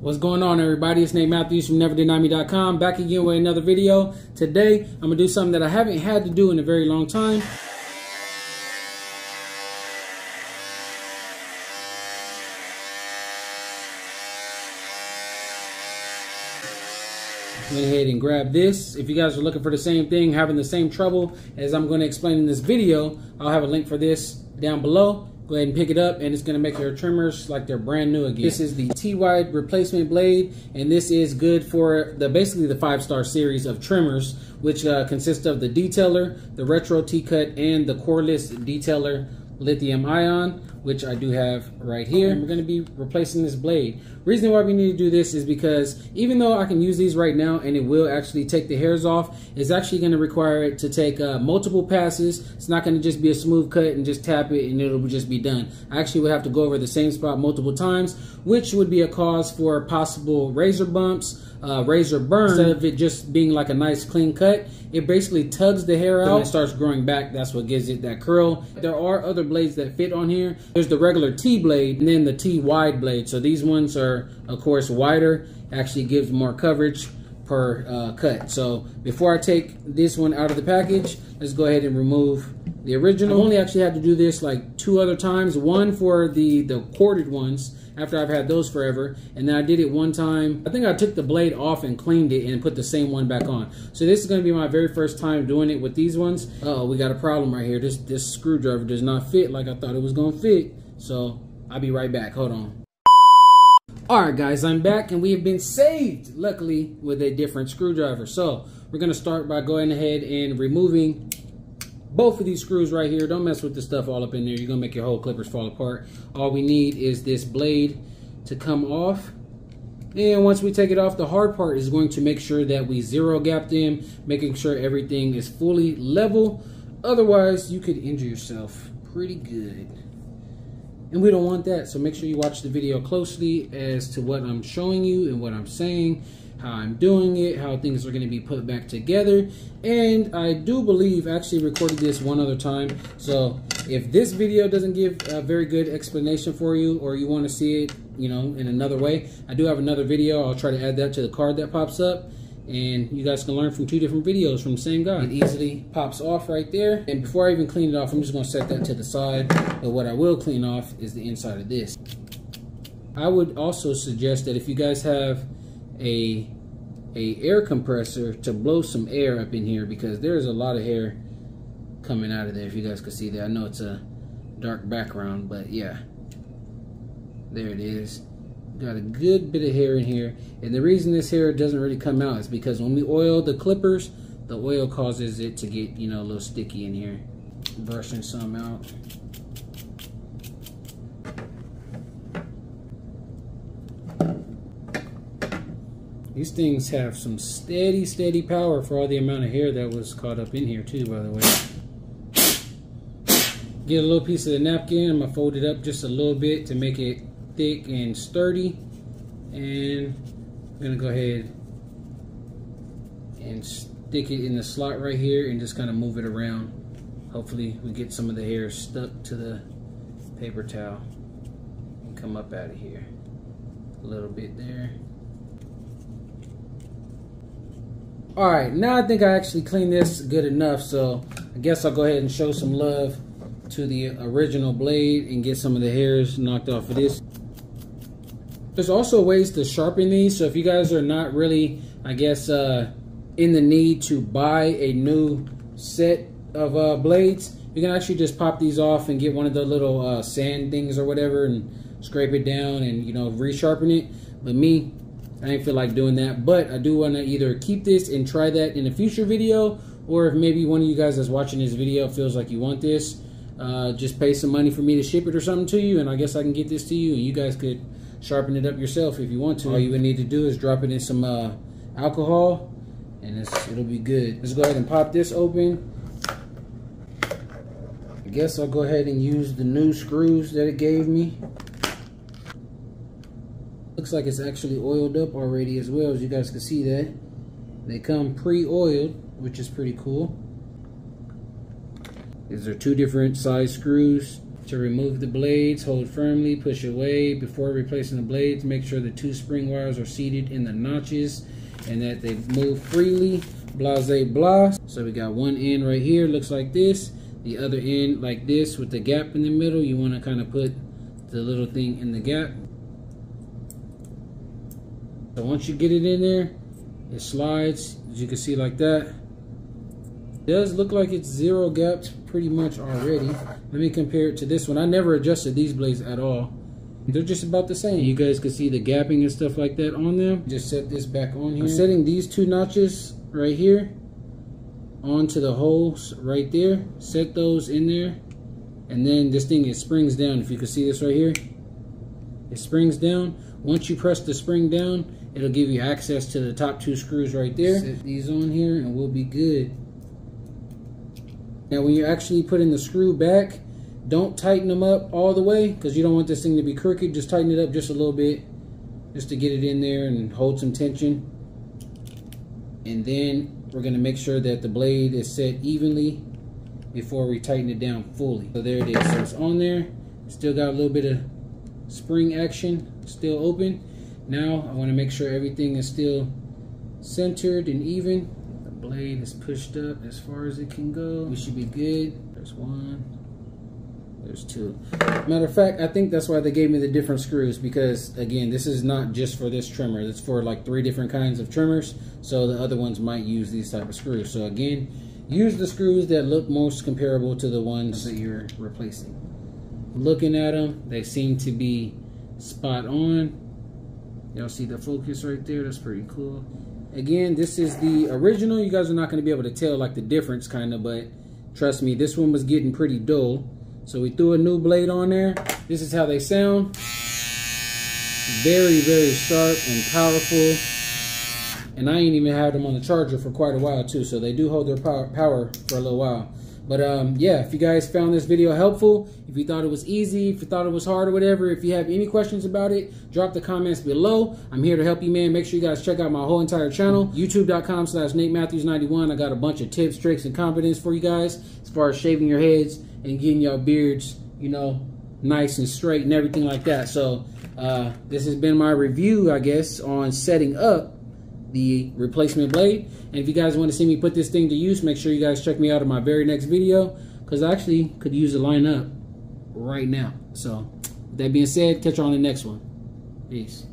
What's going on, everybody? It's Nate Matthews from NeverDenyMe.com. Back again with another video. Today, I'm going to do something that I haven't had to do in a very long time. Went ahead and grab this. If you guys are looking for the same thing, having the same trouble as I'm going to explain in this video, I'll have a link for this down below go ahead and pick it up and it's going to make your trimmers like they're brand new again. This is the T-Wide replacement blade and this is good for the basically the five star series of trimmers which uh, consists of the detailer, the retro T-cut and the cordless detailer lithium ion, which I do have right here. And we're gonna be replacing this blade. Reason why we need to do this is because even though I can use these right now and it will actually take the hairs off, it's actually gonna require it to take uh, multiple passes. It's not gonna just be a smooth cut and just tap it and it'll just be done. I actually would have to go over the same spot multiple times, which would be a cause for possible razor bumps, uh, razor burn instead of it just being like a nice clean cut. It basically tugs the hair out and it starts growing back. That's what gives it that curl. There are other blades that fit on here. There's the regular T blade and then the T wide blade. So these ones are of course wider. Actually gives more coverage per uh, cut. So before I take this one out of the package, let's go ahead and remove the original. I only actually had to do this like two other times. One for the, the corded ones after I've had those forever. And then I did it one time. I think I took the blade off and cleaned it and put the same one back on. So this is going to be my very first time doing it with these ones. Uh oh we got a problem right here. This, this screwdriver does not fit like I thought it was going to fit. So I'll be right back. Hold on. Alright guys, I'm back and we have been saved, luckily, with a different screwdriver. So, we're going to start by going ahead and removing both of these screws right here. Don't mess with the stuff all up in there. You're to make your whole clippers fall apart. All we need is this blade to come off. And once we take it off, the hard part is going to make sure that we zero gap them, making sure everything is fully level. Otherwise, you could injure yourself pretty good. And we don't want that, so make sure you watch the video closely as to what I'm showing you and what I'm saying, how I'm doing it, how things are going to be put back together. And I do believe I actually recorded this one other time. So if this video doesn't give a very good explanation for you or you want to see it, you know, in another way, I do have another video. I'll try to add that to the card that pops up and you guys can learn from two different videos from the same guy. It easily pops off right there. And before I even clean it off, I'm just gonna set that to the side. But what I will clean off is the inside of this. I would also suggest that if you guys have a a air compressor to blow some air up in here because there's a lot of hair coming out of there if you guys can see that. I know it's a dark background, but yeah. There it is got a good bit of hair in here and the reason this hair doesn't really come out is because when we oil the clippers the oil causes it to get you know a little sticky in here brushing some out these things have some steady steady power for all the amount of hair that was caught up in here too by the way. Get a little piece of the napkin. I'm gonna fold it up just a little bit to make it thick and sturdy. And I'm gonna go ahead and stick it in the slot right here and just kind of move it around. Hopefully we get some of the hair stuck to the paper towel and come up out of here. A little bit there all right now I think I actually cleaned this good enough so I guess I'll go ahead and show some love to the original blade and get some of the hairs knocked off of this there's also ways to sharpen these. So if you guys are not really, I guess, uh, in the need to buy a new set of uh, blades, you can actually just pop these off and get one of the little uh, sand things or whatever and scrape it down and, you know, resharpen it. But me, I didn't feel like doing that. But I do want to either keep this and try that in a future video or if maybe one of you guys that's watching this video feels like you want this, uh, just pay some money for me to ship it or something to you and I guess I can get this to you and you guys could sharpen it up yourself if you want to. All you would need to do is drop it in some uh, alcohol and it'll be good. Let's go ahead and pop this open. I guess I'll go ahead and use the new screws that it gave me. Looks like it's actually oiled up already as well, as you guys can see that. They come pre-oiled, which is pretty cool. These are two different size screws To remove the blades, hold firmly, push away. Before replacing the blades, make sure the two spring wires are seated in the notches and that they move freely. Blase blah. So we got one end right here, looks like this. The other end like this with the gap in the middle. You want to kind of put the little thing in the gap. So once you get it in there, it slides, as you can see like that. It does look like it's zero gapped pretty much already. Let me compare it to this one. I never adjusted these blades at all. They're just about the same. You guys can see the gapping and stuff like that on them. Just set this back on here. I'm setting these two notches right here onto the holes right there. Set those in there. And then this thing, it springs down. If you can see this right here. It springs down. Once you press the spring down, it'll give you access to the top two screws right there. Set these on here and we'll be good. Now when you're actually putting the screw back, don't tighten them up all the way because you don't want this thing to be crooked. Just tighten it up just a little bit just to get it in there and hold some tension. And then we're going to make sure that the blade is set evenly before we tighten it down fully. So there it is. So it's on there. Still got a little bit of spring action still open. Now I want to make sure everything is still centered and even. The blade is pushed up as far as it can go. We should be good. There's one. There's two. Matter of fact, I think that's why they gave me the different screws because again, this is not just for this trimmer. It's for like three different kinds of trimmers. So the other ones might use these type of screws. So again, use the screws that look most comparable to the ones that you're replacing. Looking at them, they seem to be spot on. Y'all see the focus right there? That's pretty cool. Again, this is the original. You guys are not going to be able to tell like the difference kind of, but trust me, this one was getting pretty dull. So we threw a new blade on there. This is how they sound. Very, very sharp and powerful. And I ain't even had them on the charger for quite a while too. So they do hold their power, power for a little while. But um, yeah, if you guys found this video helpful, if you thought it was easy, if you thought it was hard or whatever, if you have any questions about it, drop the comments below. I'm here to help you, man. Make sure you guys check out my whole entire channel, youtube.com slash Nate Matthews91. I got a bunch of tips, tricks, and confidence for you guys as far as shaving your heads and getting your beards, you know, nice and straight and everything like that. So uh, this has been my review, I guess, on setting up the replacement blade. And if you guys want to see me put this thing to use, make sure you guys check me out in my very next video because I actually could use a line up right now. So that being said, catch you on the next one. Peace.